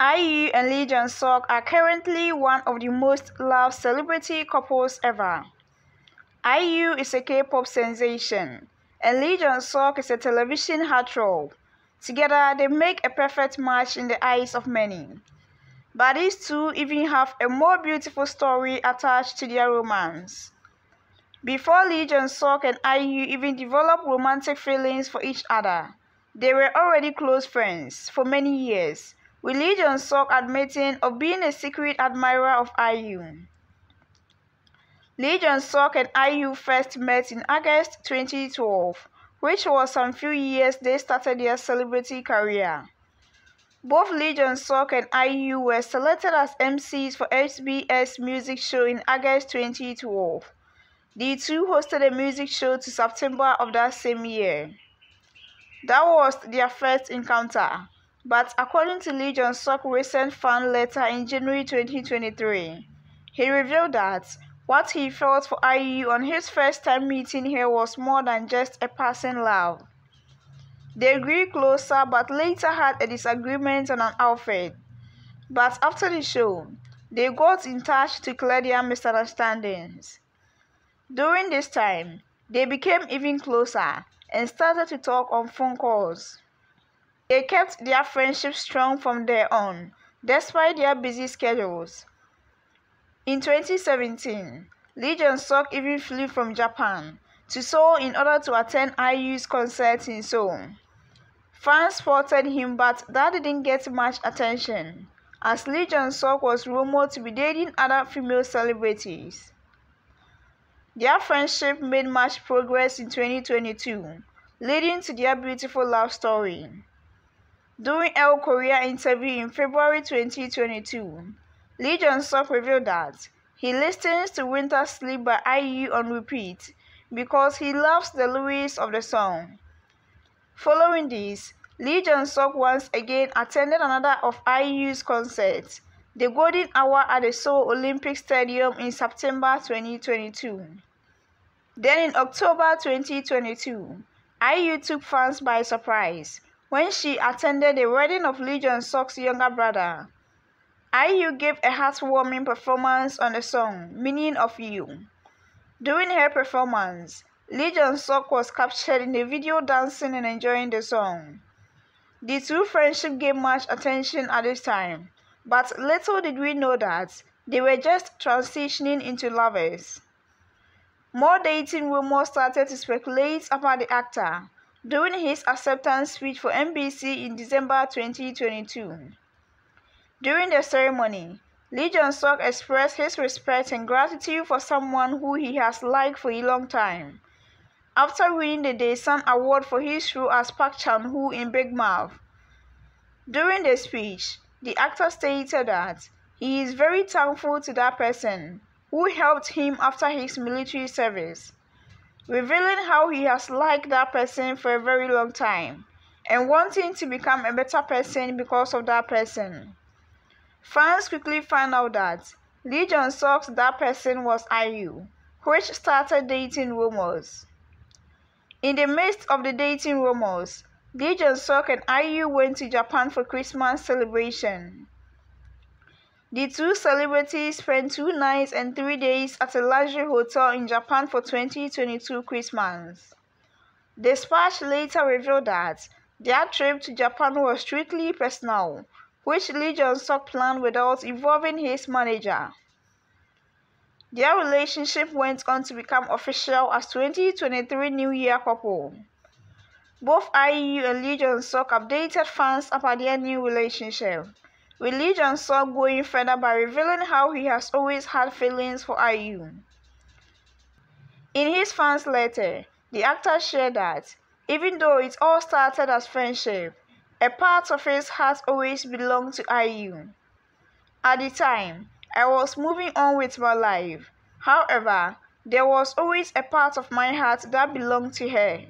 IU and Lee Jong Suk are currently one of the most loved celebrity couples ever. IU is a K-pop sensation, and Lee Jong Suk is a television heartthrob. Together, they make a perfect match in the eyes of many. But these two even have a more beautiful story attached to their romance. Before Lee Jong Suk and IU even developed romantic feelings for each other, they were already close friends for many years Jong Suk admitting of being a secret admirer of IU. Lee Jong Suk and IU first met in August 2012, which was some few years they started their celebrity career. Both Lee Jong Suk and IU were selected as MCs for SBS music show in August 2012. The two hosted a music show to September of that same year. That was their first encounter, but according to Lee Jong Suk's recent fan letter in January 2023, he revealed that what he felt for IU on his first time meeting her was more than just a passing love. They grew closer but later had a disagreement on an outfit. But after the show, they got in touch to clear their misunderstandings. During this time, they became even closer and started to talk on phone calls. They kept their friendship strong from there on, despite their busy schedules. In 2017, Lee Jong Suk even flew from Japan to Seoul in order to attend IU's concert in Seoul. Fans spotted him but that didn't get much attention, as Lee Jong Suk was rumored to be dating other female celebrities. Their friendship made much progress in 2022, leading to their beautiful love story. During Elle Korea interview in February 2022, Lee Jong Suk revealed that he listens to Winter Sleep by IU on repeat because he loves the lyrics of the song. Following this, Lee Jong Suk once again attended another of IU's concerts, the Golden Hour at the Seoul Olympic Stadium in September 2022. Then in October 2022, IU took fans by surprise when she attended the wedding of Lee Jong Suk's younger brother. IU gave a heartwarming performance on the song Meaning of You. During her performance, Lee Jong Suk was captured in the video dancing and enjoying the song. The two friendship gained much attention at this time, but little did we know that they were just transitioning into lovers. More dating rumors started to speculate about the actor, during his acceptance speech for MBC in December 2022. During the ceremony, Lee Jong Suk expressed his respect and gratitude for someone who he has liked for a long time. After winning the Daesang Award for his role as Park Chan-woo in Big Mouth. During the speech, the actor stated that he is very thankful to that person who helped him after his military service revealing how he has liked that person for a very long time and wanting to become a better person because of that person. Fans quickly found out that Lee Jong Suk's that person was IU, which started dating rumors. In the midst of the dating rumors, Lee Jong Suk and IU went to Japan for Christmas celebration. The two celebrities spent two nights and three days at a luxury hotel in Japan for 2022 Christmas. Dispatch later revealed that their trip to Japan was strictly personal, which Lee Jong Suk planned without involving his manager. Their relationship went on to become official as 2023 New Year couple. Both IU and Lee Jong Suk updated fans about their new relationship Jong Suk going further by revealing how he has always had feelings for IU. In his fans letter, the actor shared that even though it all started as friendship, a part of his heart always belonged to IU. At the time, I was moving on with my life. However, there was always a part of my heart that belonged to her.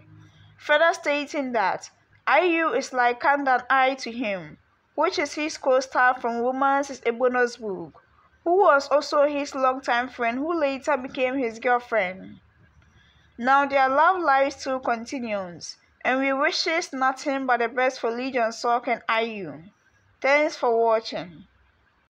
Further stating that IU is like hand and eye to him which is his co-star from Romance is a Bonus Book, who was also his longtime friend who later became his girlfriend. Now their love life still continues, and we wishes nothing but the best for Lee Jong Suk and IU. Thanks for watching.